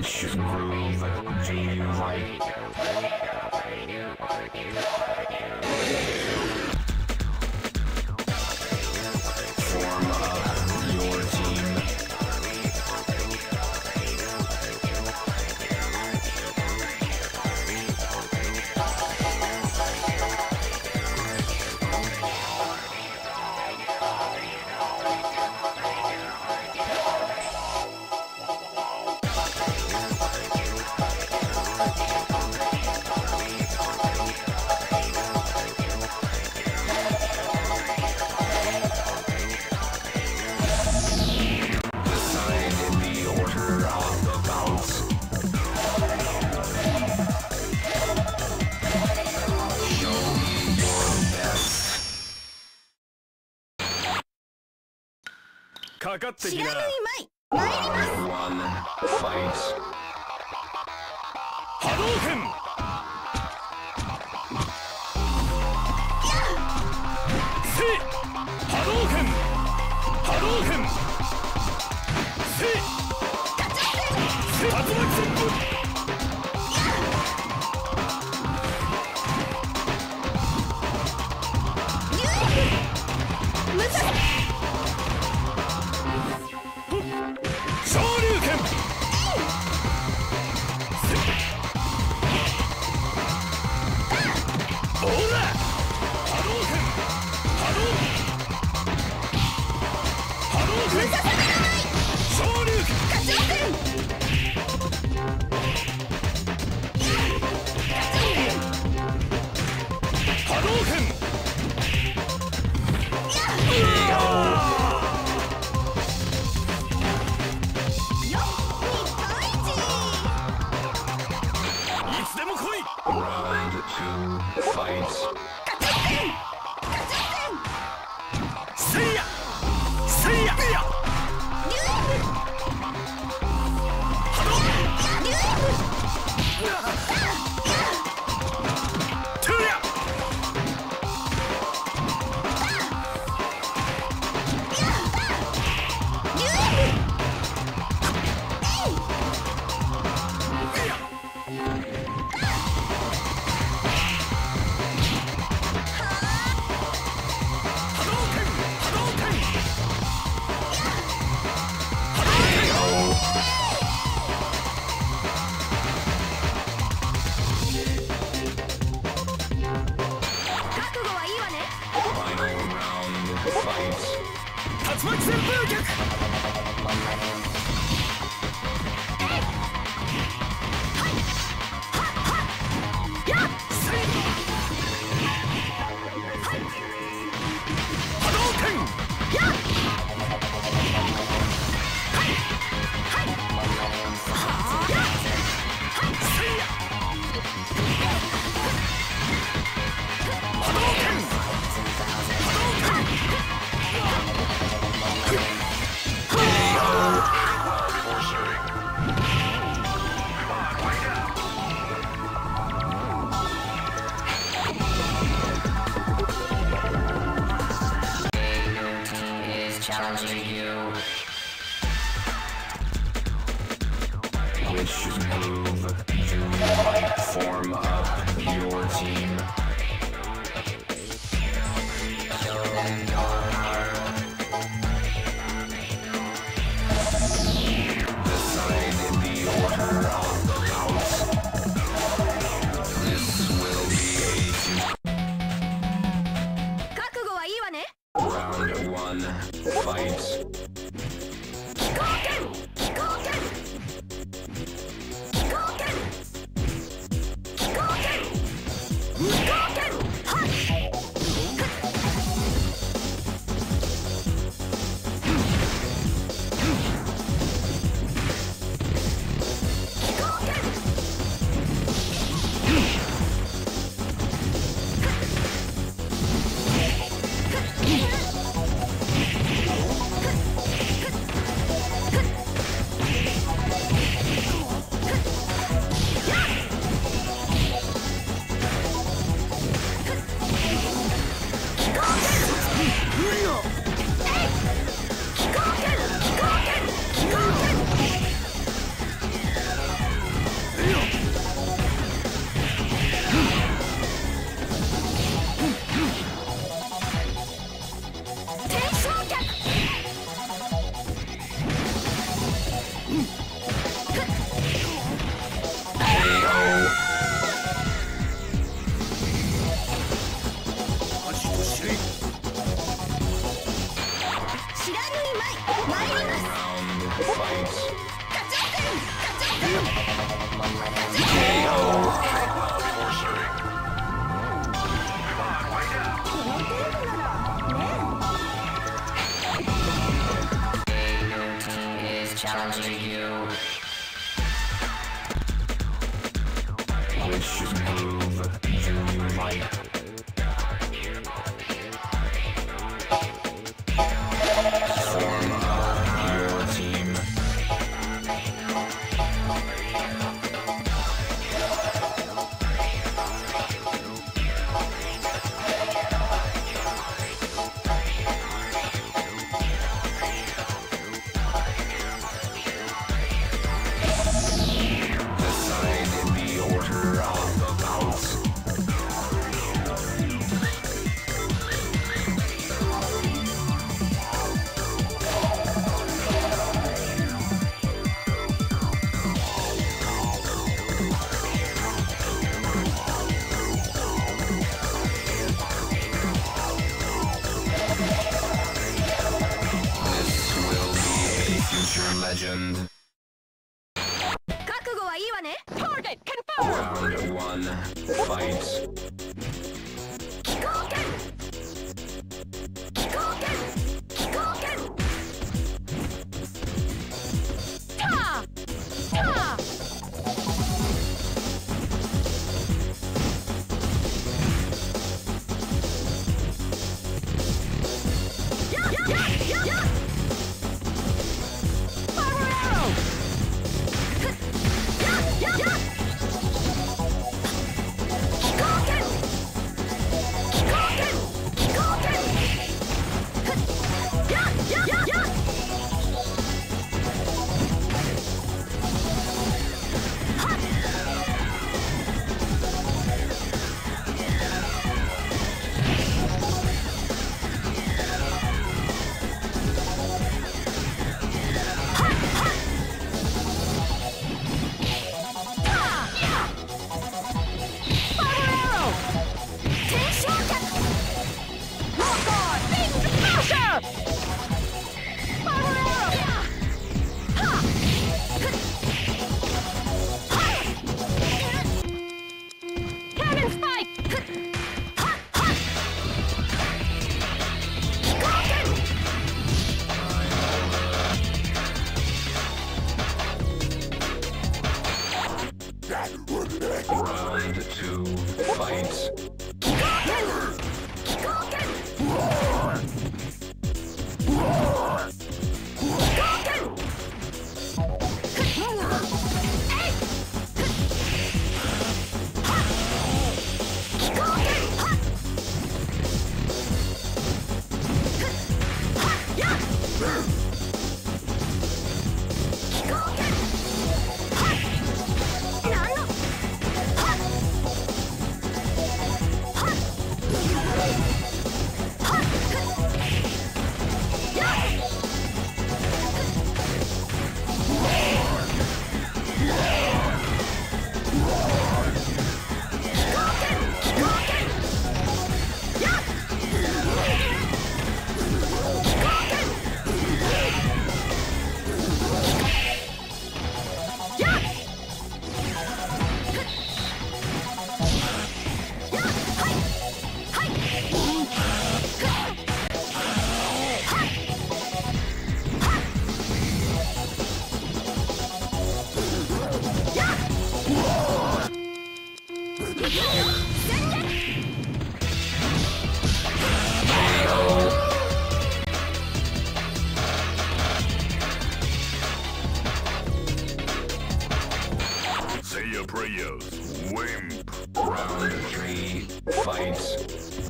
Which groove do you like 的な違う。まい参ります。波動拳波動拳波動拳 Ah! challenging you. っ Prayers, wimp. Round three, fight.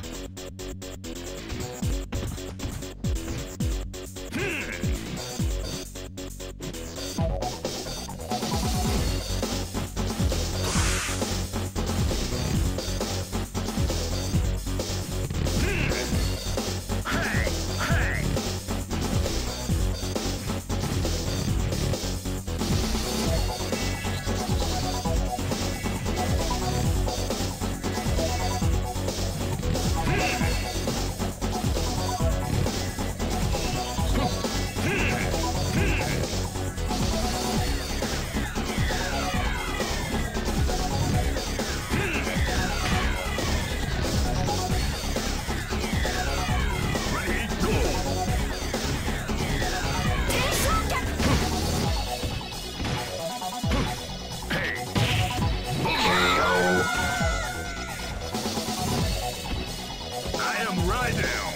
right now.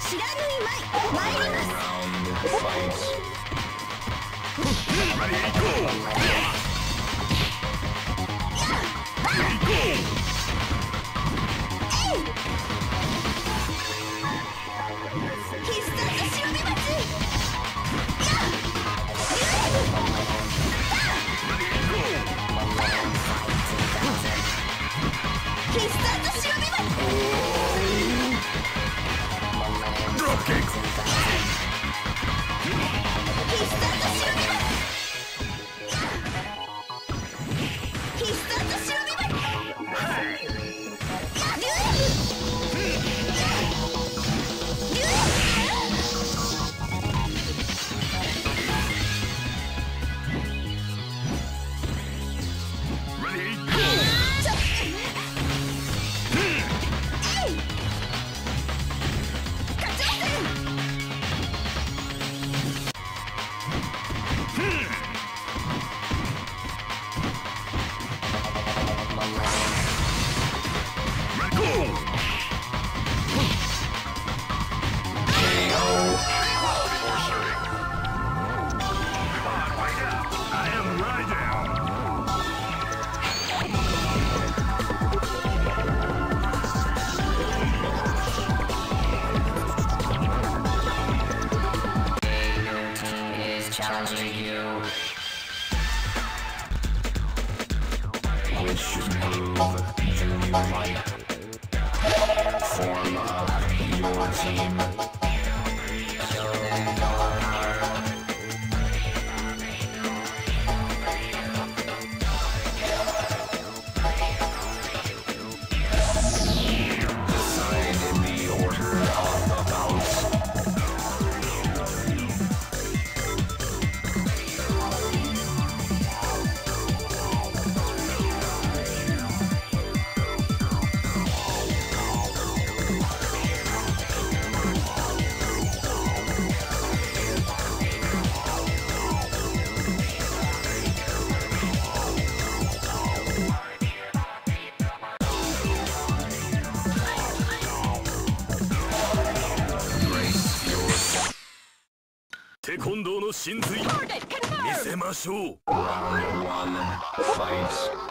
知らぬいまい参ります。ましょう Round one, fight.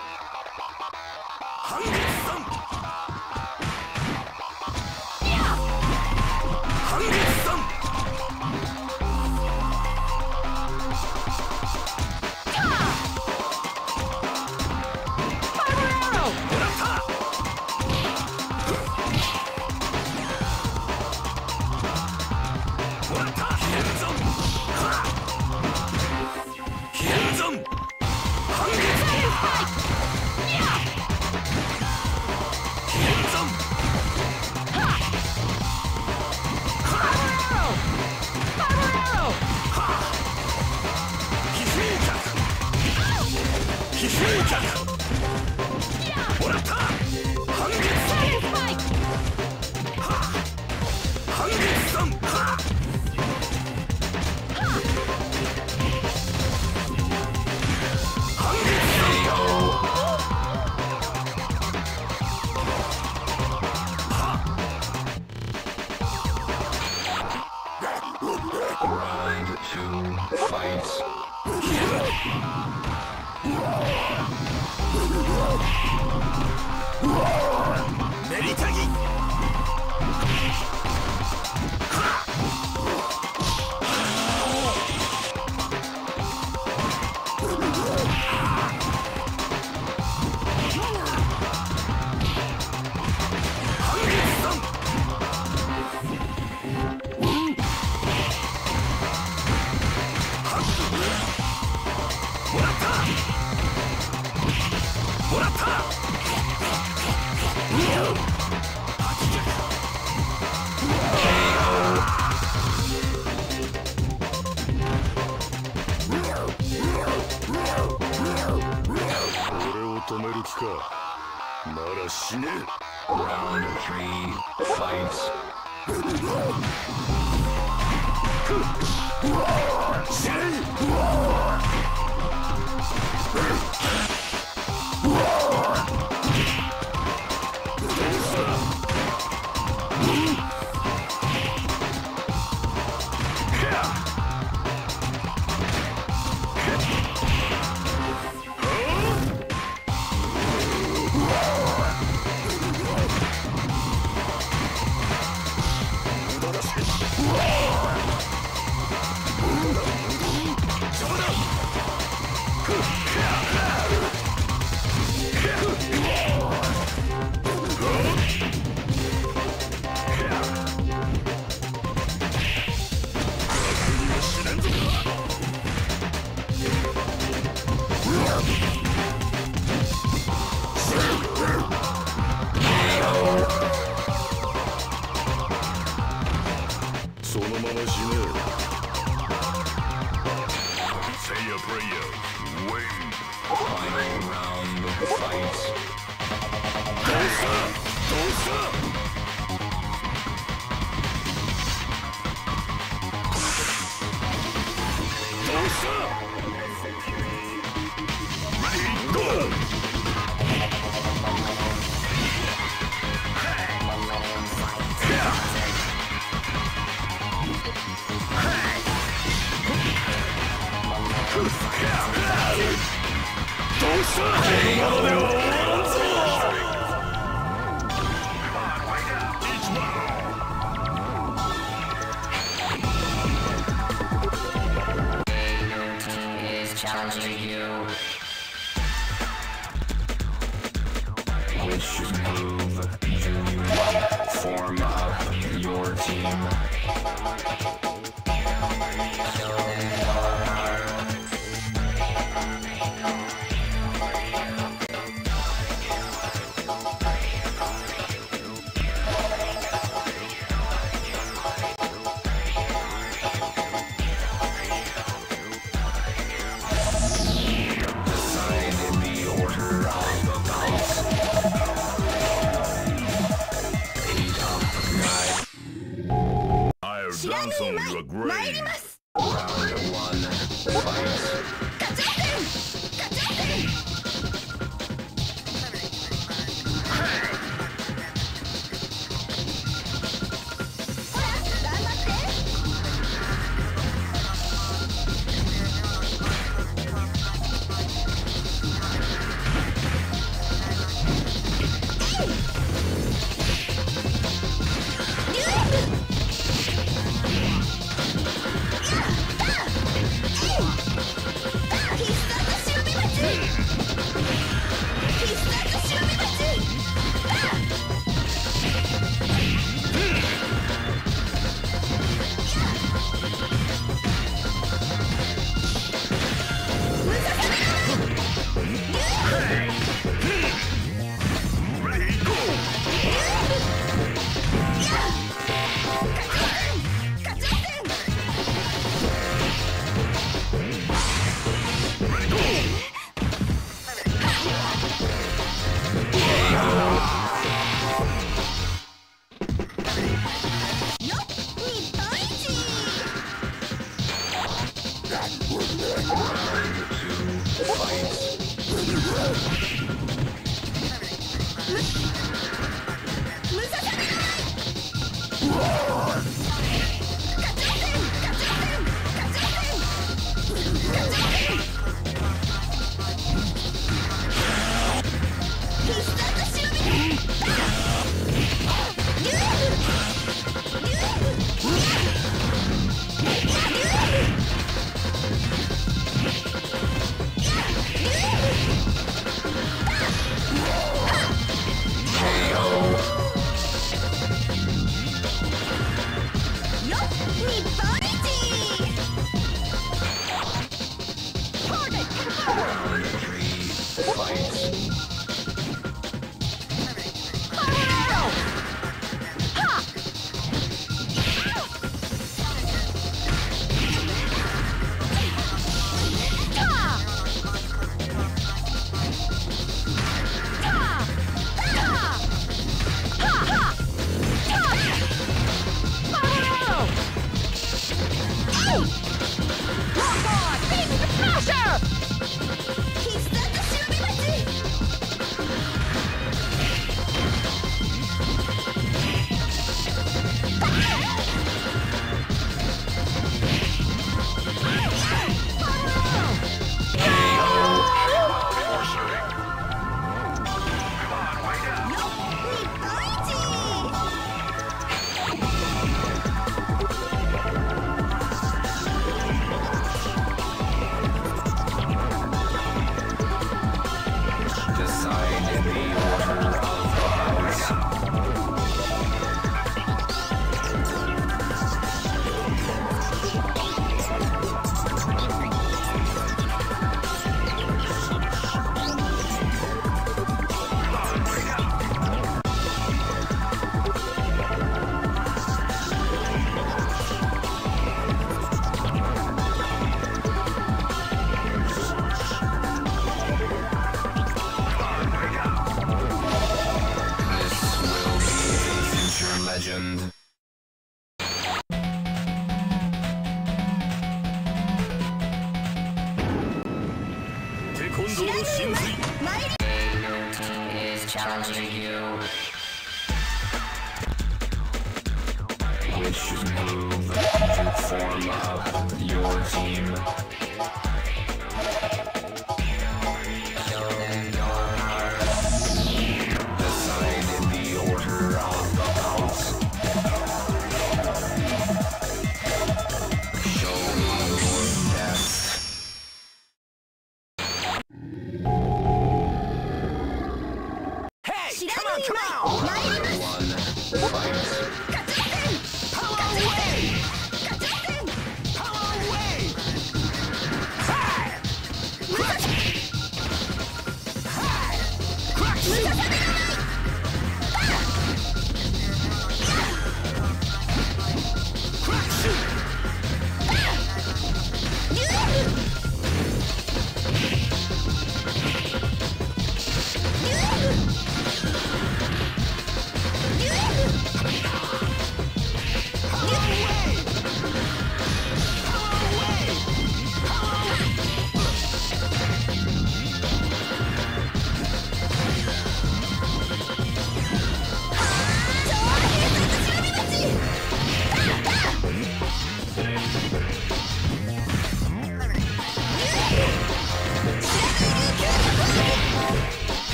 King. of the ム